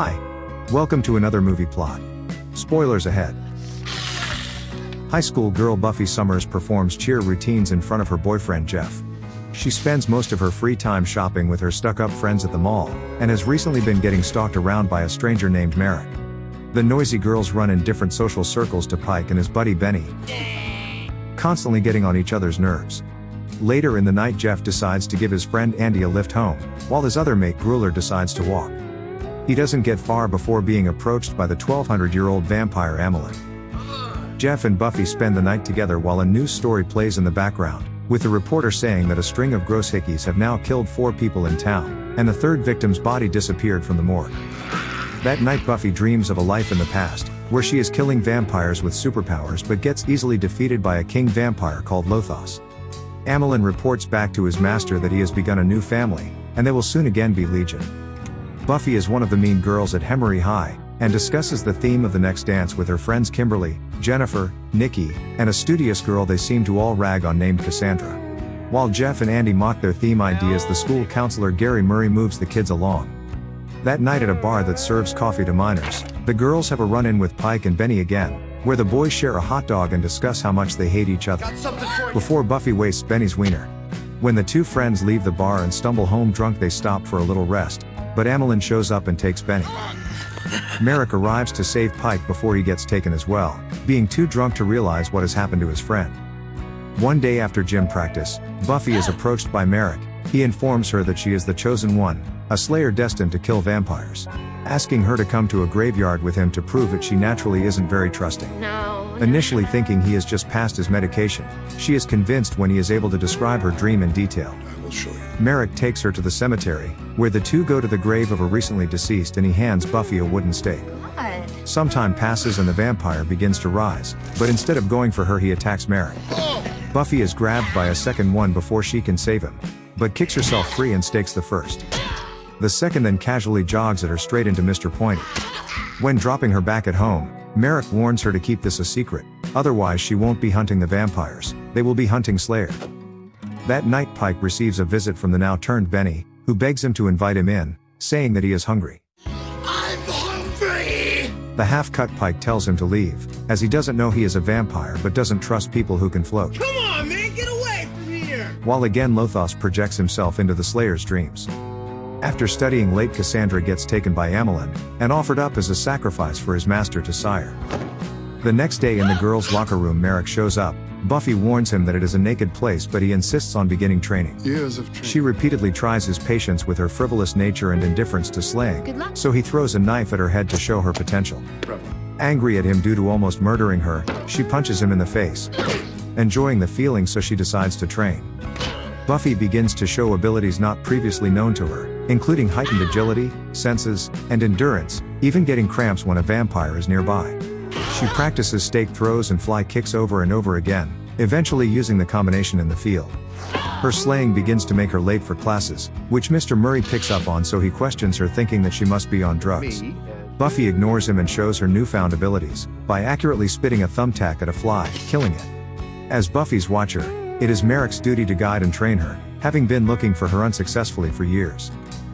Hi. Welcome to another movie plot. Spoilers ahead. High school girl Buffy Summers performs cheer routines in front of her boyfriend Jeff. She spends most of her free time shopping with her stuck up friends at the mall, and has recently been getting stalked around by a stranger named Merrick. The noisy girls run in different social circles to Pike and his buddy Benny, constantly getting on each other's nerves. Later in the night, Jeff decides to give his friend Andy a lift home, while his other mate Grueller decides to walk. He doesn't get far before being approached by the 1200 year old vampire Amilyn. Jeff and Buffy spend the night together while a news story plays in the background, with the reporter saying that a string of gross hickeys have now killed four people in town, and the third victim's body disappeared from the morgue. That night, Buffy dreams of a life in the past, where she is killing vampires with superpowers but gets easily defeated by a king vampire called Lothos. Amilyn reports back to his master that he has begun a new family, and they will soon again be Legion. Buffy is one of the mean girls at Hemery High, and discusses the theme of the next dance with her friends Kimberly, Jennifer, Nikki, and a studious girl they seem to all rag on named Cassandra. While Jeff and Andy mock their theme ideas, the school counselor Gary Murray moves the kids along. That night at a bar that serves coffee to minors, the girls have a run in with Pike and Benny again, where the boys share a hot dog and discuss how much they hate each other. Before Buffy wastes Benny's wiener. When the two friends leave the bar and stumble home drunk, they stop for a little rest, but Amilyn shows up and takes Benny. Merrick arrives to save Pike before he gets taken as well, being too drunk to realize what has happened to his friend. One day after gym practice, Buffy is approached by Merrick. He informs her that she is the chosen one, a slayer destined to kill vampires. Asking her to come to a graveyard with him to prove it she naturally isn't very trusting. No. Initially thinking he has just passed his medication, she is convinced when he is able to describe her dream in detail. I will show you. Merrick takes her to the cemetery, where the two go to the grave of a recently deceased and he hands Buffy a wooden stake. God. Some time passes and the vampire begins to rise, but instead of going for her he attacks Merrick. Buffy is grabbed by a second one before she can save him, but kicks herself free and stakes the first. The second then casually jogs at her straight into Mr. Pointy. When dropping her back at home, Merrick warns her to keep this a secret, otherwise she won't be hunting the vampires, they will be hunting Slayer. That night Pike receives a visit from the now turned Benny, who begs him to invite him in, saying that he is hungry. I'm hungry! The half-cut Pike tells him to leave, as he doesn't know he is a vampire but doesn't trust people who can float. Come on, man, get away from here! While again Lothos projects himself into the Slayer's dreams. After studying late Cassandra gets taken by Amilyn, and offered up as a sacrifice for his master to sire. The next day in the girls' locker room Merrick shows up, Buffy warns him that it is a naked place but he insists on beginning training. Years of training. She repeatedly tries his patience with her frivolous nature and indifference to slaying, so he throws a knife at her head to show her potential. Bravo. Angry at him due to almost murdering her, she punches him in the face. Enjoying the feeling so she decides to train. Buffy begins to show abilities not previously known to her, including heightened agility, senses, and endurance, even getting cramps when a vampire is nearby. She practices stake throws and fly kicks over and over again, eventually using the combination in the field. Her slaying begins to make her late for classes, which Mr. Murray picks up on so he questions her thinking that she must be on drugs. Buffy ignores him and shows her newfound abilities, by accurately spitting a thumbtack at a fly, killing it. As Buffy's watcher, it is Merrick's duty to guide and train her, having been looking for her unsuccessfully for years.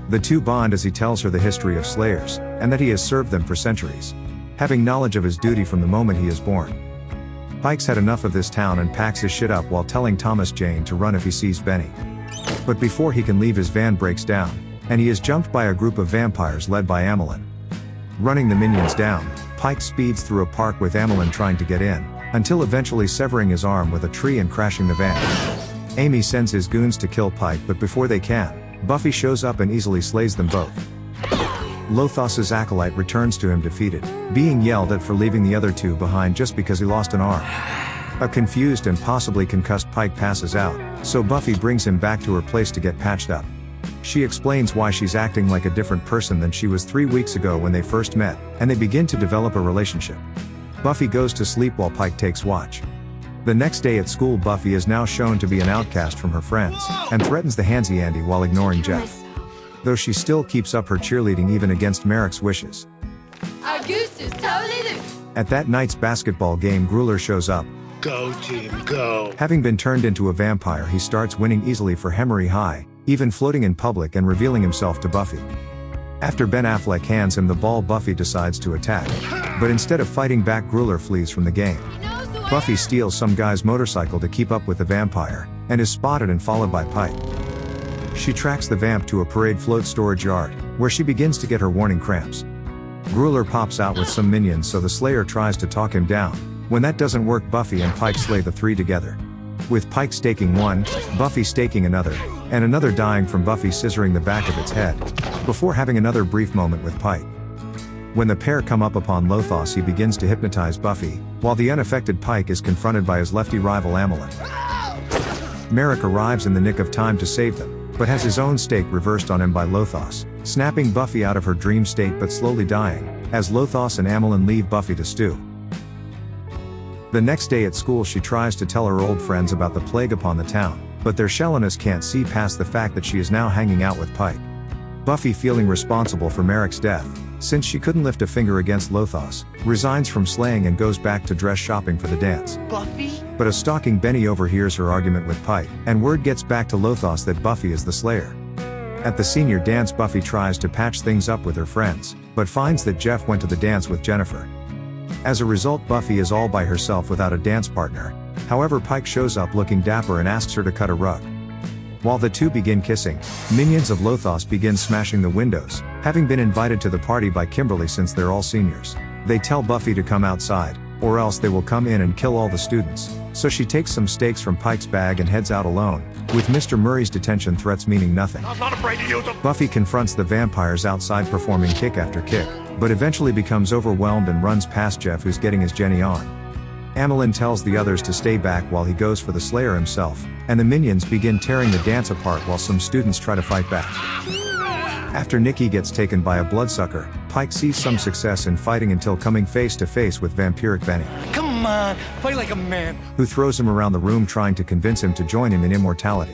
The two bond as he tells her the history of Slayers, and that he has served them for centuries. Having knowledge of his duty from the moment he is born. Pike's had enough of this town and packs his shit up while telling Thomas Jane to run if he sees Benny. But before he can leave his van breaks down, and he is jumped by a group of vampires led by Amilyn. Running the minions down, Pike speeds through a park with Amilyn trying to get in, until eventually severing his arm with a tree and crashing the van. Amy sends his goons to kill Pike but before they can, Buffy shows up and easily slays them both. Lothos's acolyte returns to him defeated, being yelled at for leaving the other two behind just because he lost an arm. A confused and possibly concussed Pike passes out, so Buffy brings him back to her place to get patched up. She explains why she's acting like a different person than she was three weeks ago when they first met, and they begin to develop a relationship. Buffy goes to sleep while Pike takes watch. The next day at school, Buffy is now shown to be an outcast from her friends, and threatens the handsy Andy while ignoring Jeff. Though she still keeps up her cheerleading even against Merrick's wishes. Our goose is totally loose. At that night's basketball game, Grueller shows up. Go, team, go. Having been turned into a vampire, he starts winning easily for Hemery High, even floating in public and revealing himself to Buffy. After Ben Affleck hands him the ball, Buffy decides to attack. But instead of fighting back, Grueller flees from the game. Buffy steals some guy's motorcycle to keep up with the vampire, and is spotted and followed by Pike. She tracks the vamp to a parade float storage yard, where she begins to get her warning cramps. Grueller pops out with some minions so the Slayer tries to talk him down. When that doesn't work Buffy and Pike slay the three together. With Pike staking one, Buffy staking another, and another dying from Buffy scissoring the back of its head, before having another brief moment with Pike. When the pair come up upon Lothos he begins to hypnotize Buffy, while the unaffected Pike is confronted by his lefty rival Amilyn. Merrick arrives in the nick of time to save them, but has his own stake reversed on him by Lothos, snapping Buffy out of her dream state but slowly dying, as Lothos and Amilyn leave Buffy to stew. The next day at school she tries to tell her old friends about the plague upon the town, but their shallowness can't see past the fact that she is now hanging out with Pike. Buffy feeling responsible for Merrick's death, since she couldn't lift a finger against Lothos, resigns from slaying and goes back to dress shopping for the dance. Buffy? But a stalking Benny overhears her argument with Pike, and word gets back to Lothos that Buffy is the Slayer. At the senior dance Buffy tries to patch things up with her friends, but finds that Jeff went to the dance with Jennifer. As a result Buffy is all by herself without a dance partner, however Pike shows up looking dapper and asks her to cut a rug. While the two begin kissing, minions of Lothos begin smashing the windows, having been invited to the party by Kimberly since they're all seniors. They tell Buffy to come outside, or else they will come in and kill all the students, so she takes some stakes from Pike's bag and heads out alone, with Mr. Murray's detention threats meaning nothing. I'm not afraid to use them. Buffy confronts the vampires outside performing kick after kick, but eventually becomes overwhelmed and runs past Jeff who's getting his Jenny on. Amilyn tells the others to stay back while he goes for the Slayer himself, and the minions begin tearing the dance apart while some students try to fight back. After Nikki gets taken by a bloodsucker, Pike sees some success in fighting until coming face to face with vampiric Benny, Come on, like a man. who throws him around the room trying to convince him to join him in immortality.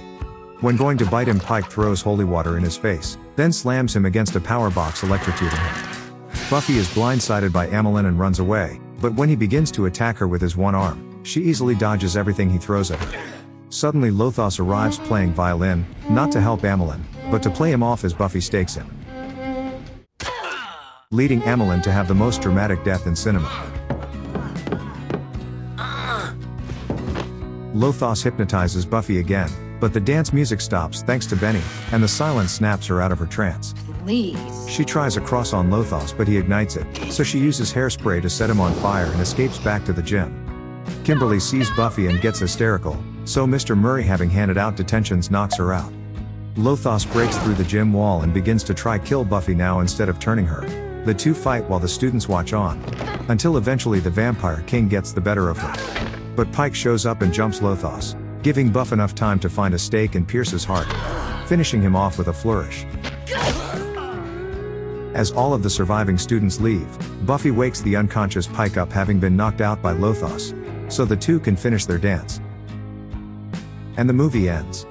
When going to bite him Pike throws holy water in his face, then slams him against a power box electrocuting him. Buffy is blindsided by Amilyn and runs away, but when he begins to attack her with his one arm, she easily dodges everything he throws at her. Suddenly Lothos arrives playing violin, not to help Amilyn, but to play him off as Buffy stakes him. Leading Amilyn to have the most dramatic death in cinema. Lothos hypnotizes Buffy again, but the dance music stops thanks to Benny, and the silence snaps her out of her trance. Please. She tries a cross on Lothos but he ignites it, so she uses hairspray to set him on fire and escapes back to the gym. Kimberly sees Buffy and gets hysterical, so Mr. Murray having handed out detentions knocks her out. Lothos breaks through the gym wall and begins to try kill Buffy now instead of turning her. The two fight while the students watch on. Until eventually the Vampire King gets the better of her. But Pike shows up and jumps Lothos, giving Buff enough time to find a stake and pierce his heart, finishing him off with a flourish. As all of the surviving students leave, Buffy wakes the unconscious Pike up having been knocked out by Lothos, so the two can finish their dance. And the movie ends.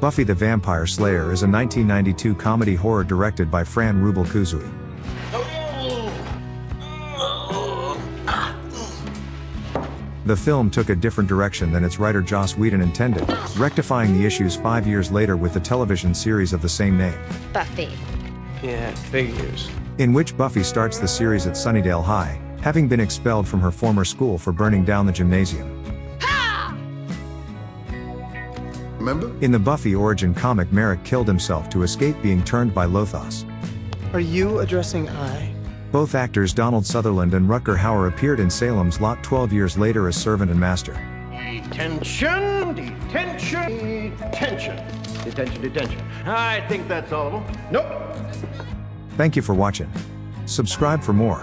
Buffy the Vampire Slayer is a 1992 comedy horror directed by Fran Rubel Kuzui. The film took a different direction than its writer Joss Whedon intended, rectifying the issues five years later with the television series of the same name, Buffy. Yeah, figures. in which Buffy starts the series at Sunnydale High, having been expelled from her former school for burning down the gymnasium. Remember? In the Buffy origin comic, Merrick killed himself to escape being turned by Lothos. Are you addressing I? Both actors Donald Sutherland and Rutger Hauer appeared in Salem's Lot 12 years later as servant and master. Detention, detention, detention. Detention, detention. I think that's all of them. Nope. Thank you for watching. Subscribe for more.